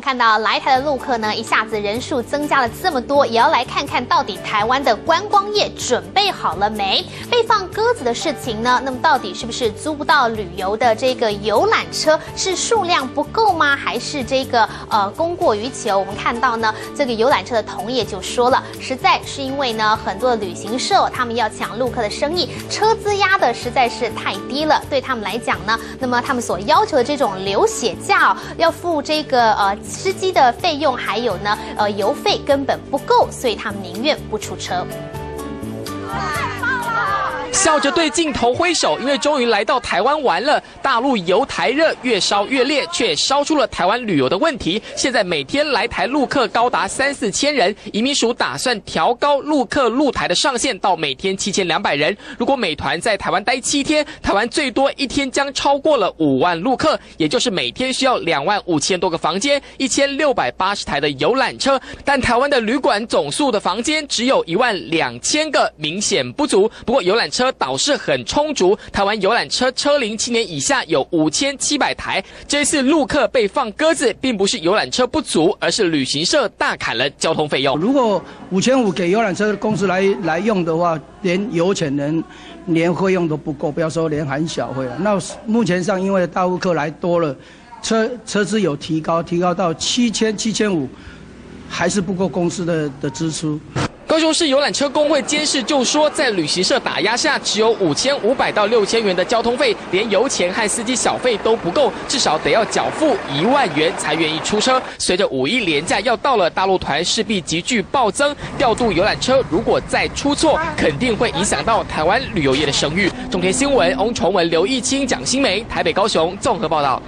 看到来台的陆客呢，一下子人数增加了这么多，也要来看看到底台湾的观光业准备好了没？放鸽子的事情呢？那么到底是不是租不到旅游的这个游览车是数量不够吗？还是这个呃供过于求？我们看到呢，这个游览车的同业就说了，实在是因为呢，很多的旅行社他们要抢陆客的生意，车资压的实在是太低了，对他们来讲呢，那么他们所要求的这种流血价要付这个呃。司机的费用还有呢，呃，油费根本不够，所以他们宁愿不出车。笑着对镜头挥手，因为终于来到台湾玩了。大陆油台热越烧越烈，却烧出了台湾旅游的问题。现在每天来台陆客高达三四千人，移民署打算调高陆客陆台的上限到每天七千两百人。如果美团在台湾待七天，台湾最多一天将超过了五万陆客，也就是每天需要两万五千多个房间，一千六百八十台的游览车。但台湾的旅馆总数的房间只有一万两千个，明显不足。不过游览车。导是很充足，台湾游览车车龄七年以下有五千七百台。这次陆客被放鸽子，并不是游览车不足，而是旅行社大砍了交通费用。如果五千五给游览车公司来来用的话，连油钱连连费用都不够，不要说连含小费了。那目前上因为大陆客来多了，车车资有提高，提高到七千七千五，还是不够公司的的支出。高雄市游览车工会监事就说，在旅行社打压下，只有五千五百到六千元的交通费，连油钱和司机小费都不够，至少得要缴付一万元才愿意出车。随着五一连假要到了，大陆团势必急剧暴增，调度游览车如果再出错，肯定会影响到台湾旅游业的声誉。中天新闻翁崇文、刘义清、蒋新梅，台北、高雄综合报道。